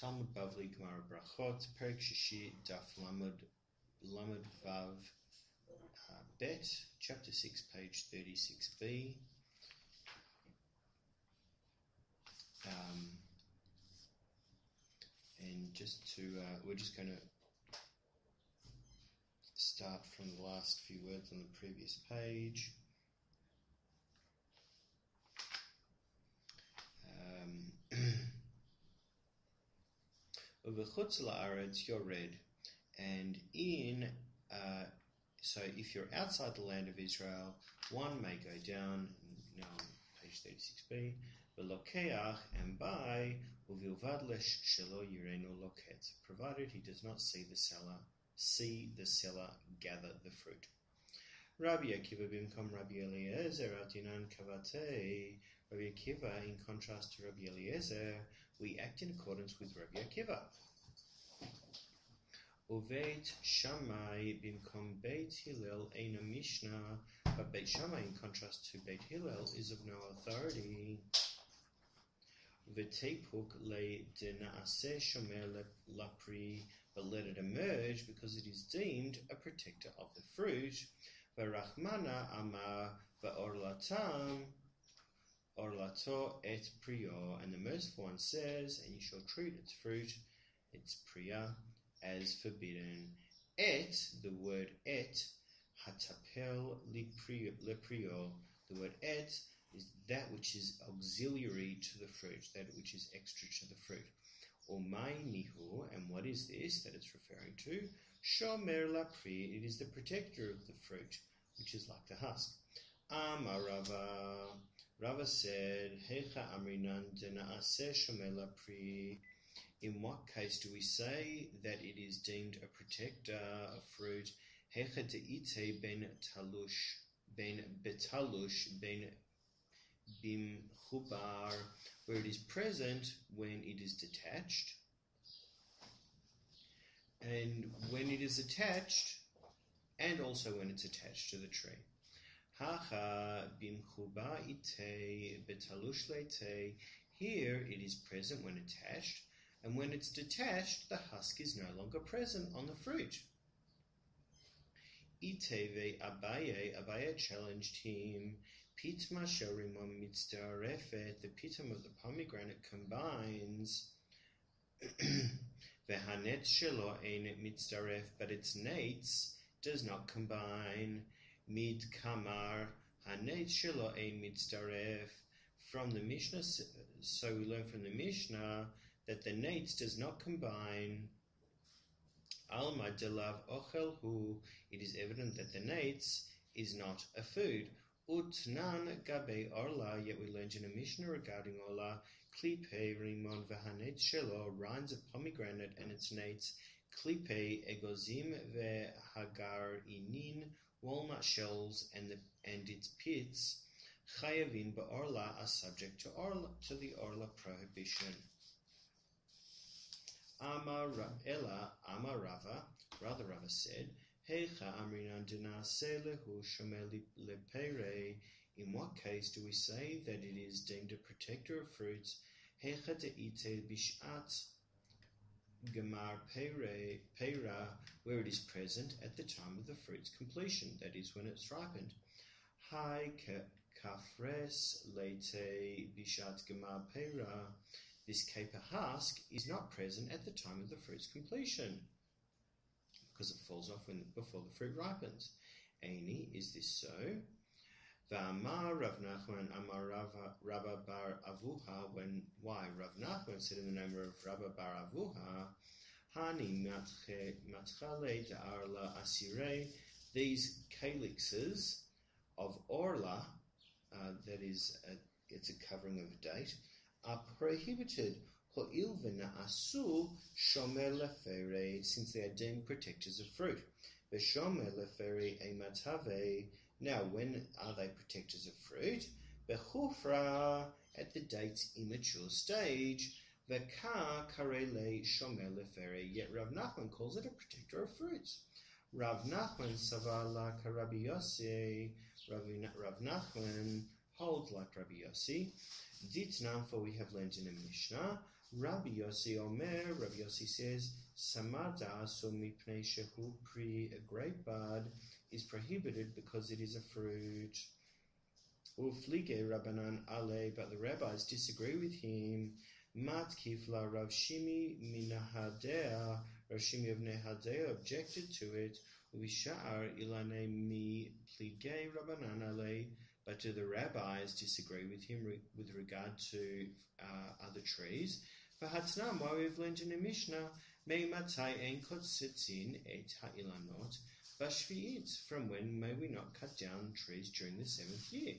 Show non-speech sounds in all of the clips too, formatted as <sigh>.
Talmud Bavli Gemara Brachot, Perik Shishi, Daf Lamed, Lamed Vav, uh, Bet, chapter 6, page 36b. Um, and just to, uh, we're just going to start from the last few words on the previous page. V'chutz la'aretz yored, and in uh, so if you're outside the land of Israel, one may go down. Now page 36b, v'lokeach and buy uvilvad shelo yirenu loket, provided he does not see the seller see the seller gather the fruit. Rabbi Akiva bimkom Rabbi Eliezer atinan kavate. Rabbi Akiva, in contrast to Rabbi Eliezer, we act in accordance with Rabbi Akiva. Uvet Shammai bimkom Beit Hillel a Mishnah, but Beit Shammai, in contrast to Beit Hillel, is of no authority. V'tepuk le denaase shomer lapri, but let it emerge because it is deemed a protector of the fruit. V'rachmana amar v'orlatam orlato et prior, and the merciful one says, and you shall treat its fruit, its priya, as forbidden. Et, the word et, hatapel leprio, the word et is that which is auxiliary to the fruit, that which is extra to the fruit. Or nihu, and what is this that it's referring to? Shomer lapri, it is the protector of the fruit, which is like the husk. Amarava, Rava said, Hecha amrinan denaase shomer lapri. In what case do we say that it is deemed a protector of fruit? Hecha deite ben talush, ben betalush, ben bim chubar, where it is present when it is detached, and when it is attached, and also when it's attached to the tree. Hacha bim chuba ite betalush leite. Here it is present when attached, and when it's detached, the husk is no longer present on the fruit. Iteve Abaye, Abaye challenged him, Pitma Shorimon Mitzdarefet, the pitum of the pomegranate combines, <clears throat> Vehanet Shelo Ein Mitzdaref, but its nates does not combine, Mid Kamar, Hanet Shelo Ein Mitzdaref, from the Mishnah, so we learn from the Mishnah that the nates does not combine Alma delav ochel hu, it is evident that the nates is not a food. Utnan gabe orla, yet we learned in a Mishnah regarding orla, klipe rimon vahanet shelo, rinds of pomegranate and its nates, klipe egozim vehagar inin, walnut shells and the and its pits, chayavin orla are subject to orla to the orla prohibition. Rava, rather Rava said, Hecha Amrinan Dinaselehu Shomeli Lepere. In what case do we say that it is deemed a protector of fruits? Hecha Deite Bishat Gemar Peira, where it is present at the time of the fruit's completion, that is, when it's ripened. Hai Kafres Lete Bishat Gemar Peira. This caper husk is not present at the time of the fruit's completion because it falls off when, before the fruit ripens. Aini, is this so? V'amar Rav Nachman Amar Rabba Bar Avuha, when, why? Rav Nachman said in the name of Rabba Bar Avuha, Hani matchale da'arla asire, these calyxes of orla, uh, that is, a, it's a covering of a date, are prohibited asu shomer lefere, since they are deemed protectors of fruit. Veshomer lefere ematave. Now, when are they protectors of fruit? Bechufra, at the date's immature stage. Vekar karele shomer lefere. Yet Rav Nachman calls it a protector of fruits. Rav Nachman savala karabi Yossi. Rav Nachman holds like Rabbi Yossi. Ditnam, for we have learned in a Mishnah, Rabbi Yossi Omer, Rabbi Yossi says, Samada so mipnei shehu pri, a grape bud is prohibited because it is a fruit. Uflige Rabbanan Ale, but the rabbis disagree with him. Mat kifla Rav Shimi minahadea, Rav Shimi of Nehadea objected to it. Vishar ilane mi plige Rabbanan Ale, but do the rabbis disagree with him re- with regard to uh, other trees? V'hatnam, why we've learned in the Mishnah, me matai en sitzin et ha'ilanot, bashvi'it, from when may we not cut down trees during the seventh year?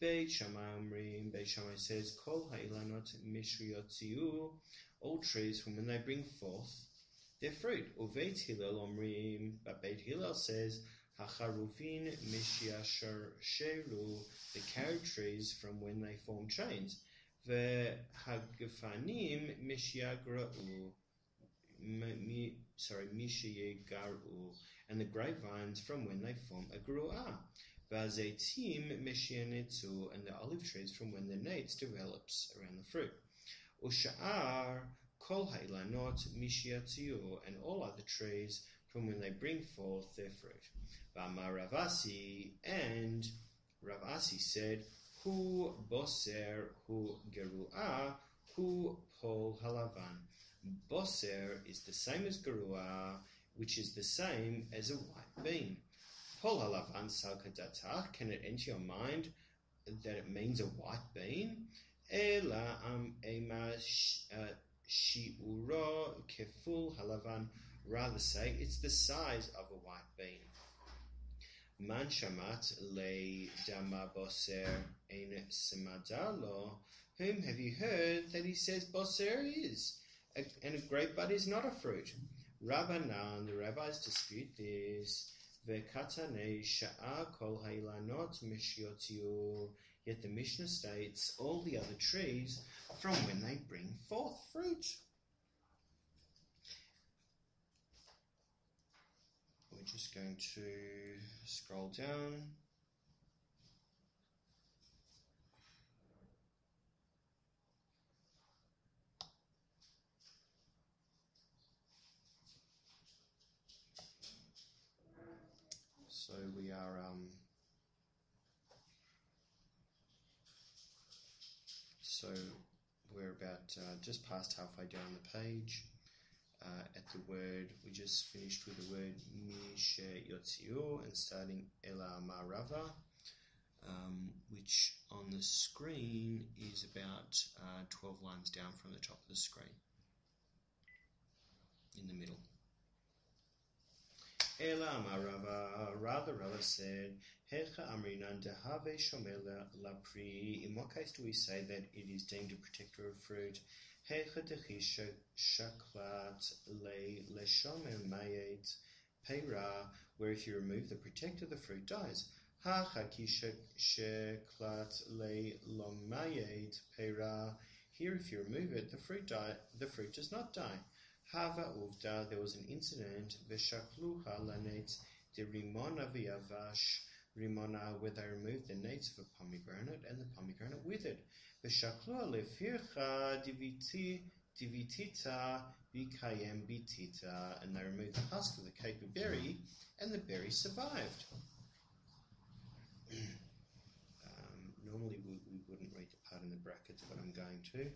Beit Shammai Omrim, Beit Shammai says, Kol ha'ilanot mishriyotziu, all trees from when they bring forth their fruit. Uveit Hillel Omrim, but Beit Hillel says, Hacharufin mishiasheru, the carob trees from when they form chains. V'hagafanim mishiagra'u, sorry, mishiagaru, and the grapevines from when they form a gru'ah. V'azeitim mishianetzu, and the olive trees from when the nates develops around the fruit. Usha'ar kol ha'ilanot mishiatziu, and all other trees from when they bring forth their fruit. V'amar Rav Asi, and Rav Asi said, Hu boser hu geruah hu pol halavan. Boser is the same as geruah, which is the same as a white bean. Pol halavan. Can it enter your mind that it means a white bean? Ela am ema uh, shiuro keful halavan. Rather say it's the size of a white bean. Man shamat le dama boser ein semadalo. Whom have you heard that he says boser is, and a grape bud is not a fruit? Rabbanan, the rabbis dispute this. Yet the Mishnah states all the other trees from when they bring forth fruit. We're just going to scroll down. So we are um, so we're about uh, just past halfway down the page. Uh, at the word, we just finished with the word Mishe Yotziu and starting Ela Marava, um, which on the screen is about uh, 12 lines down from the top of the screen, in the middle. Ela Marava, rather Rava said, Hecha Amrinan Dehave Shomela Lapri. In what case do we say that it is deemed a protector of fruit? Hecha Dechi Shaklat Le Leshomer Mayet Peira, where if you remove the protector, the fruit dies. Hacha Shaklat Le Lomayet Peira. Here, if you remove it, the fruit die. The fruit does not die. Hava Uvda, there was an incident, Veshakluha Lanet de Rimona Viavash Rimona, where they removed the nates of a pomegranate and the pomegranate withered. Veshakluha Lefircha Diviti Divitita Vikayem Bitita, and they removed the husk of the caper berry, and the berry survived. <clears throat> um, normally we, we wouldn't read the part in the brackets, but I'm going to.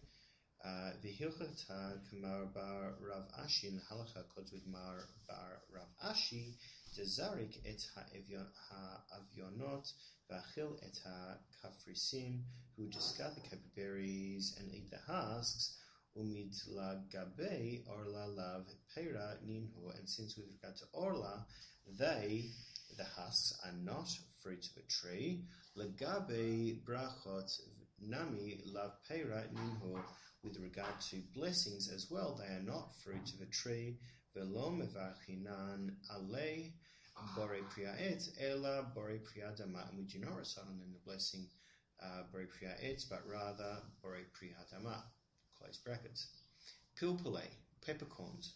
V'hilchata kamar bar Rav Ashi halacha with mar bar Rav Ashi dezarik et ha'avyonot v'achil et ha'kafrisim who discard the caper berries and eat the husks umid la gabe orla lav peira ninhu and since with regard to orla they the husks are not fruit of a tree lagabe brachot nami lav peira ninhu with regard to blessings as well, they are not fruit of a tree. Velo mevachinan ale bore priaet ela bore priadama. And we do not recite on them the blessing uh, bore priaet, but rather bore priadama. Close brackets. Pilpule, peppercorns.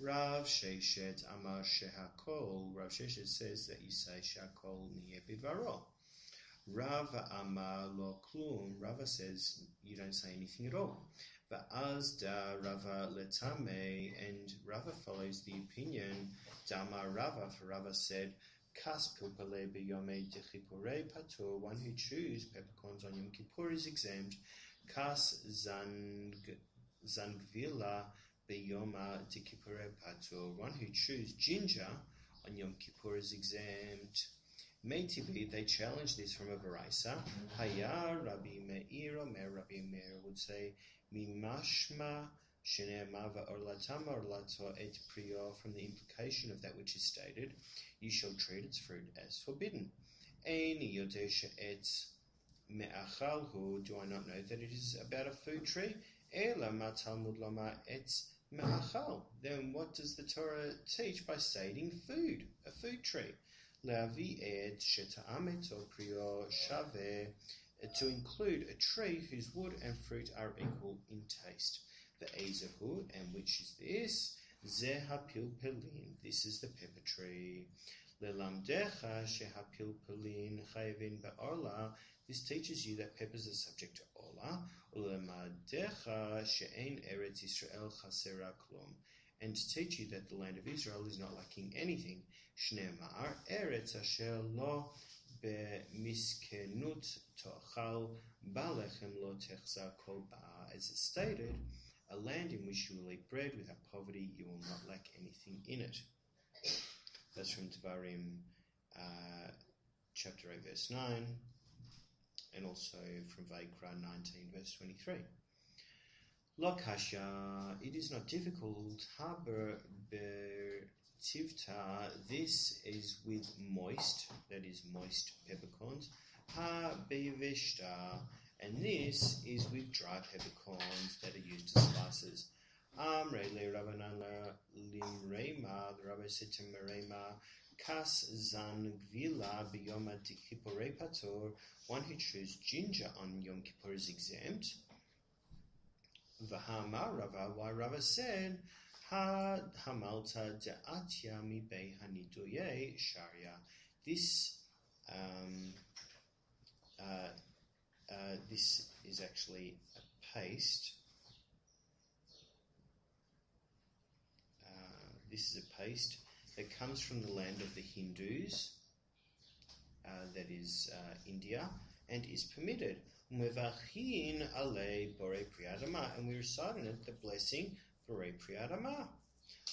Rav Sheshet Amar Shehakol. Rav Sheshet says that you say Shakol Niye Bivaro. Rava Amar Lo Klum. Rava says you don't say anything at all. Ba'az da Rava letame, and Rava follows the opinion. Dama Rava, for Rava said, Kas pilpale biyome dechipure patur, one who chews peppercorns on Yom Kippur is exempt. Kas zang, zangvila biyoma dechipure patur, one who chews ginger on Yom Kippur is exempt. Meitivi, they challenge this from a Baraisa. Haya Rabbi Meir Omer, Rabbi Meir would say, Mimashma Shene'emava Orlatama Orlato et Prior, from the implication of that which is stated, you shall treat its fruit as forbidden. Ein Yodesha et Me'achalhu, do I not know that it is about a food tree? Ela Matalmud Lama et Me'achal. Then what does the Torah teach by stating food, a food tree? להביא עד שטעמת או פריו שווה to include a tree whose wood and fruit are equal in taste. The Ezehu, and which is this? Zeha pilpelin. This is the pepper tree. Lelamdecha shehapilpelin chayvin be'orla. This teaches you that peppers are subject to orla. Ulemadecha she'en eretz Israel chasera klum and to teach you that the land of Israel is not lacking anything. Shneimar, Eretz Asher lo bemiskenut tochal balechem lo techza kol As it stated, a land in which you will eat bread without poverty, you will not lack anything in it. That's from Devarim uh, chapter 8, verse 9, and also from Vayikra 19, verse 23. Lokasha, it is not difficult. Haber tivta, this is with moist, that is moist peppercorns. Ha bevishta, and this is with dry peppercorns that are used as spices. Amre le Rabbanana limrema, the rabbi said to Merema, Kas zan gvila biyoma kippurei pator, one who chews ginger on Yom Kippur is exempt. Rava, why Rava said, Ha Hamalta mi sharia. This um, uh, uh, this is actually a paste. Uh, this is a paste that comes from the land of the Hindus, uh, that is uh, India, and is permitted. Mevachin ale bore priadama, and we recite in it the blessing bore priadama.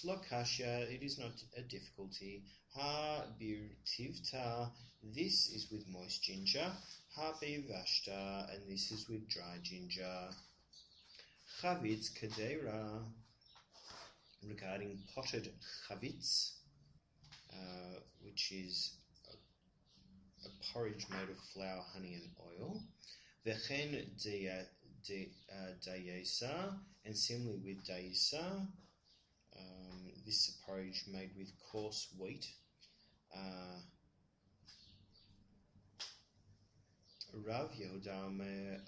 Lokasha, it is not a difficulty. Ha birtivta, this is with moist ginger. Ha bevashta, and this is with dry ginger. Chavitz kadera, regarding potted chavitz, uh, which is a, a porridge made of flour, honey, and oil. Vechen dayesa, and similarly with dayesa, um, this is a porridge made with coarse wheat. Uh, Rav Yehuda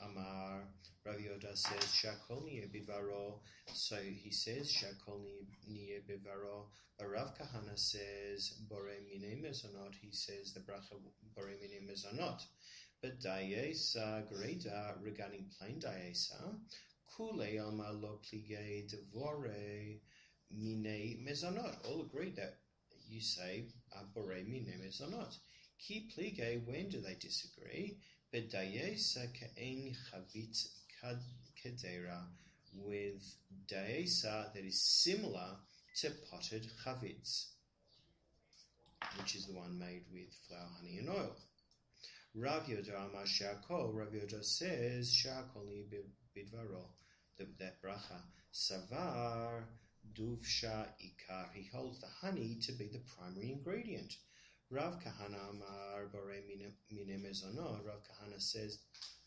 Amar, Rav Yehuda says, Shakol bivaro, so he says, Shakol bivaro, but Rav Kahana says, Bore mine mezonot, he says, the bracha Bore mine mezonot. But Dayesa Greda uh, regarding plain Dayesa, Kule Alma Lo Plige Devore Mine Mezonot. All agree that you say uh, Bore Mine Mezonot. Ki Plige, when do they disagree? But Dayesa Kain Chavit Kedera with Dayesa that is similar to potted chavitz, which is the one made with flour, honey, and oil. Rav Yoda Amar Shakol, Rav Yoda says, Shakol ni bidvaro, that bracha. Savar duvsha ikar, he holds the honey to be the primary ingredient. Rav Kahana Amar Bore Mine Mezonot, Rav Kahana says,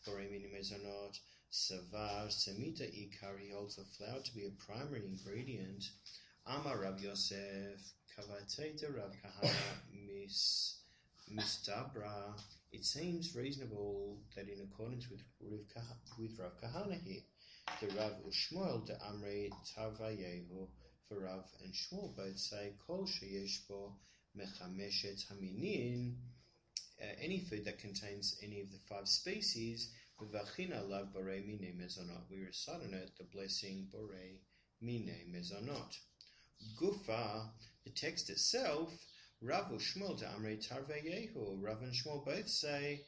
Bore Mine Mezonot, Savar Semita Ikar, he holds the flour to be a primary ingredient. Amar Rav Yosef, Kavateta Rav Kahana Mis Mistabra, it seems reasonable that in accordance with Rav, Kahana here, the Rav Ushmuel de Amre Tavayehu for Rav and Shmuel both say Kol Sheyeshbo Mechameshet Haminin. Uh, any food that contains any of the five species, V'vachina lav borei mine mezonot. We recite on it the blessing borei mine mezonot. Gufa, the text itself, Rav Shmuel Amrei Tarveyehu. Rav and Shmuel both say,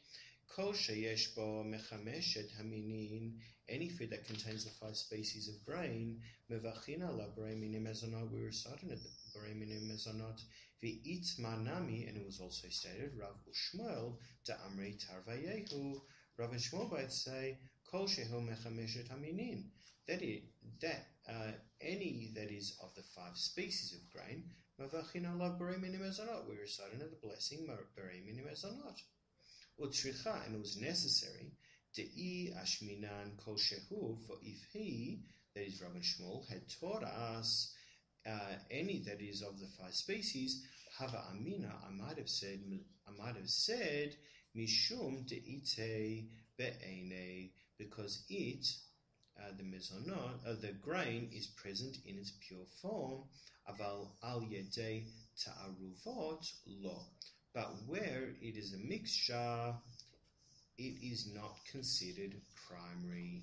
Kol sheyesh bo mechameshet haminin. Any food that contains the five species of grain, mevachina la mine mezonot. We recite on it the mine mezonot. V'it manami, and it was also stated, Rav Ushmuel da Amrei Tarvayehu. Rav and Shmuel both say, Kol shehu mechameshet haminin. That, that uh, any that is of the five species of grain, We recited the blessing mine mezonot. Utricha, and it was necessary, De'i ashminan kol shehu, for if he, that is Rabban Shmuel, had taught us uh, any that is of the five species, hava amina, I might have said, I might have said, mishum de'ite be'ene, because it, the mezonot, uh, the grain is present in its pure form, aval al yedei ta'aruvot lo. But where it is a mixture, it is not considered primary